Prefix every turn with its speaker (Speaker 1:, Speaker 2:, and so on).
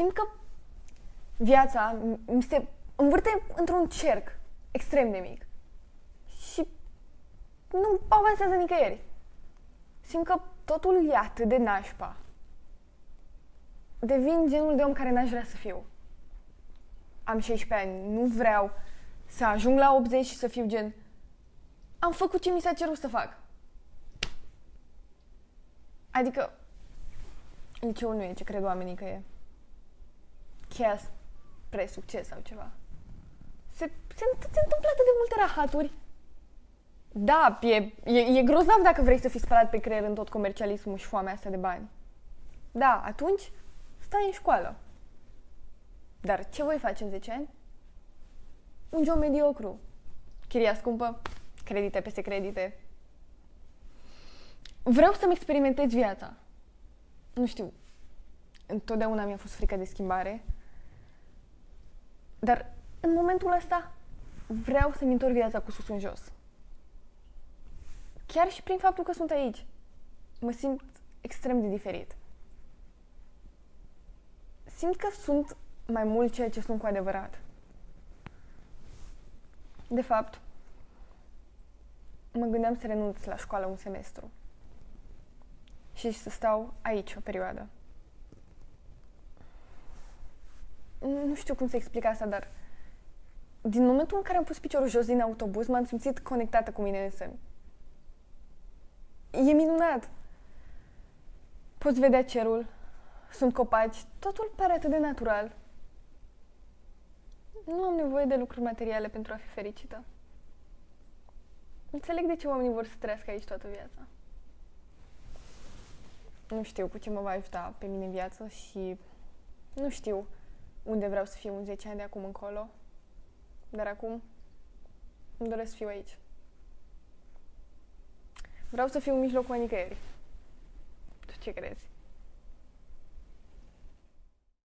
Speaker 1: simt că viața mi se învârte într-un cerc extrem de mic. Și nu avansează nicăieri. Simt că totul e atât de nașpa. Devin genul de om care n-aș vrea să fiu. Am 16 ani, nu vreau să ajung la 80 și să fiu gen am făcut ce mi s-a cerut să fac. Adică liceul nu e ce cred oamenii că e. Chiar spre succes sau ceva. Se, se, se întâmplă atât de multe rahaturi. Da, e, e, e grozav dacă vrei să fii spălat pe creier în tot comercialismul și foamea asta de bani. Da, atunci stai în școală. Dar ce voi face în 10 ani? Un job mediocru. Chiria scumpă, credite peste credite. Vreau să-mi experimentez viața. Nu știu, întotdeauna mi-a fost frică de schimbare. Dar în momentul ăsta vreau să-mi întorc viața cu sus în jos. Chiar și prin faptul că sunt aici. Mă simt extrem de diferit. Simt că sunt mai mult ceea ce sunt cu adevărat. De fapt, mă gândeam să renunț la școală un semestru și să stau aici o perioadă. Nu știu cum să explic asta, dar din momentul în care am pus piciorul jos din autobuz, m-am simțit conectată cu mine însă. E minunat! Poți vedea cerul, sunt copaci, totul pare atât de natural. Nu am nevoie de lucruri materiale pentru a fi fericită. Înțeleg de ce oamenii vor să trăiască aici toată viața. Nu știu cu ce mă va ajuta pe mine viața și nu știu unde vreau să fiu în 10 ani de acum încolo. Dar acum îmi doresc să fiu aici. Vreau să fiu în mijlocul nicăieri. Tu ce crezi?